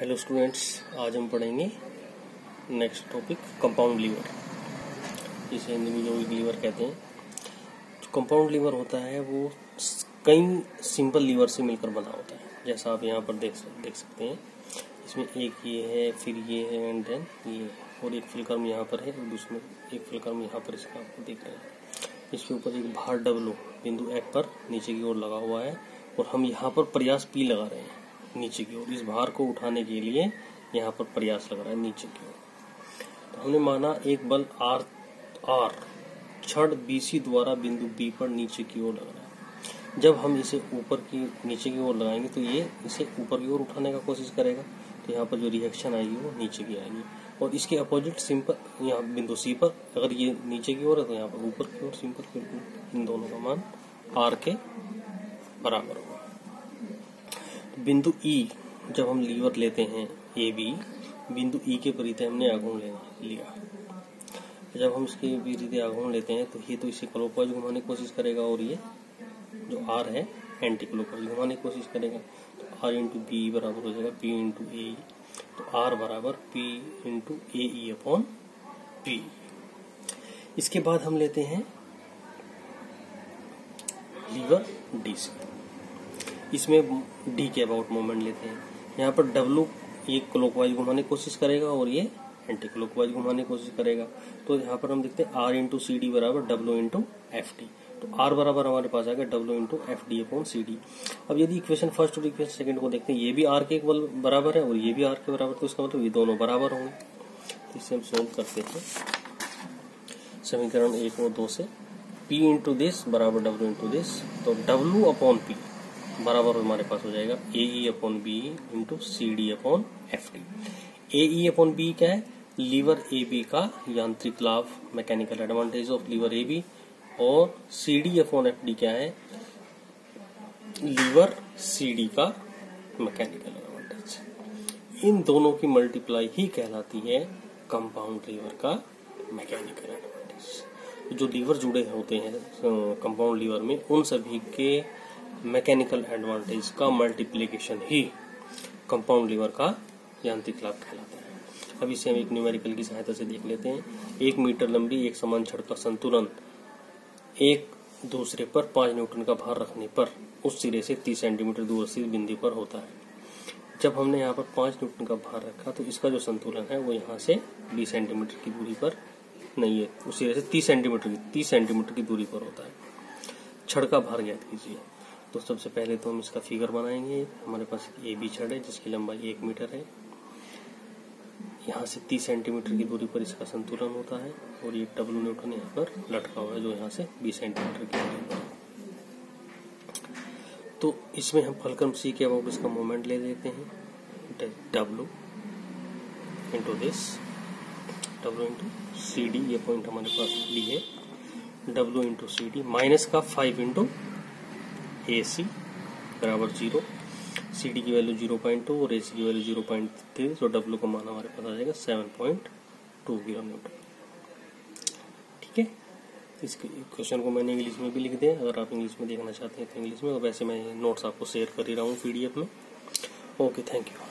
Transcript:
Hello students आज हम पढ़ेंगे नेक्स्ट टॉपिक कंपाउंड लीवर जिसे हिंदी में जो लीवर कहते हैं। कंपाउंड लीवर होता है, वो कई सिंपल लीवर से मिलकर बना होता है। जैसा आप यहाँ पर देख देख सकते हैं। इसमें एक ये है, फिर ये है एंड देन ये और एक फिलकर्म यहाँ पर है, और दूसरे एक फिलकर्म यहाँ पर इसका आपको देख रहे हैं। इसके ऊपर एक भार डब्लो बिंदु एक पर नीचे की ओर लगा हुआ है। और हम यहाँ पर प्रयास पी लगा रहे हैं। नीचे की ओर, इस भार को उठाने के लिए यहाँ पर प्रयास लग रहा है नीचे की ओर। तो हमने माना एक बल आर आर छड़ बीसी द्वारा बिंदु बी पर नीचे की ओर लग रहा है। जब हम इसे ऊपर की, नीचे की ओर लगाएँगे तो ये इसे ऊपर की ओर उठाने का कोशिश करेगा। तो यहाँ पर जो रिएक्शन आएगी वो नीचे की आएगी। और इसके अपोजिट सिंपल यहाँ बिंदु सी पर, अगर ये नीचे की ओर है तो यहाँ पर ऊपर की ओर सिंपल इन दोनों का मान आर के बराबर होगा। बिंदु ई e, जब हम लीवर लेते हैं ए बी बिंदु ई e के परिधि हमने आघूर्ण लिया। जब हम इसके परिधि आघूर्ण लेते हैं तो ये तो इसे क्लोकवाइज घुमाने की कोशिश करेगा और ये जो आर है एंटी क्लोकवाइज घुमाने की कोशिश करेगा। तो आर इंटू बी बराबर हो जाएगा पी इंटू ए तो आर बराबर P into A upon P इसके बाद हम लेते हैं लीवर डी से। इसमें डी के अबाउट मोमेंट लेते हैं। यहाँ पर डब्लू ये क्लोकवाइज घुमाने की कोशिश करेगा और ये एंटी क्लोकवाइज घुमाने की कोशिश करेगा। तो यहाँ पर हम देखते हैं आर इंटू सी डी बराबर डब्लू इंटू एफ़ टी तो आर बराबर हमारे पास आ गया W into F D upon C D अब यदि इक्वेशन फ़र्स्ट और इक्वेशन सेकंड को देखते हैं, ये भी आर के बराबर है और ये भी आर के बराबर तो इसका मतलब ये दोनों बराबर होंगे। तो इसे हम सोल्व करते हैं। समीकरण एक और दो से पी इंटू दिस बराबर W इंटू दिस तो W अपॉन पी बराबर हमारे पास हो जाएगा A E upon B into C D upon F D A E upon B क्या है? लीवर ए बी का यांत्रिक लाभ mechanical advantage of lever A B और C D upon F D क्या है? लीवर सी डी का mechanical advantage इन दोनों की मल्टीप्लाई ही कहलाती है कंपाउंड लीवर का मैकेनिकल एडवांटेज जो लीवर जुड़े होते हैं कंपाउंड लीवर में, उन सभी के मैकेनिकल एडवांटेज का मल्टीप्लीकेशन ही कंपाउंड लीवर का यांत्रिक लाभ कहलाता है। अब इसे हम एक न्यूमेरिकल की सहायता से देख लेते हैं। एक मीटर लंबी, एक समान छड़ का संतुलन, एक दूसरे पर पाँच न्यूटन का भार रखने पर उस सिरे से तीस सेंटीमीटर दूर स्थित बिंदु पर होता है। जब हमने यहाँ पर पाँच न्यूटन का भार रखा तो इसका जो संतुलन है, वो यहाँ से बीस सेंटीमीटर की दूरी पर नहीं है। उस सिरे से तीस सेंटीमीटर की, तीस सेंटीमीटर की दूरी पर होता है। छड़ का भार ज्ञात कीजिए। तो सबसे पहले तो हम इसका फिगर बनाएँगे। हमारे पास ए बी छड़ है, जिसकी लंबाई एक मीटर है। यहाँ से तीस सेंटीमीटर की दूरी पर इसका संतुलन होता है और ये डब्ल्यू न्यूटन यहाँ पर लटका हुआ है, जो यहाँ से बीस सेंटीमीटर की दूरी पर। तो इसमें हम फलक्रम सी के अबाउट इसका मोमेंट ले लेते हैं। W into this W into C D ये पॉइंट हमारे पास डी है। W into C D minus का फाइव इंटू ए सी बराबर ज़ीरो सी डी की वैल्यू ज़ीरो पॉइंट टू और ए सी की वैल्यू ज़ीरो पॉइंट थ्री तो डब्ल्यू का मान हमारे पास आ जाएगा सेवन पॉइंट टू किलोमीटर ठीक है? इस क्वेश्चन को मैंने इंग्लिश में भी लिख दिया अगर आप इंग्लिश में देखना चाहते हैं तो इंग्लिश में वैसे मैं नोट्स आपको शेयर कर ही रहा हूँ पीडीएफ में। Okay thank you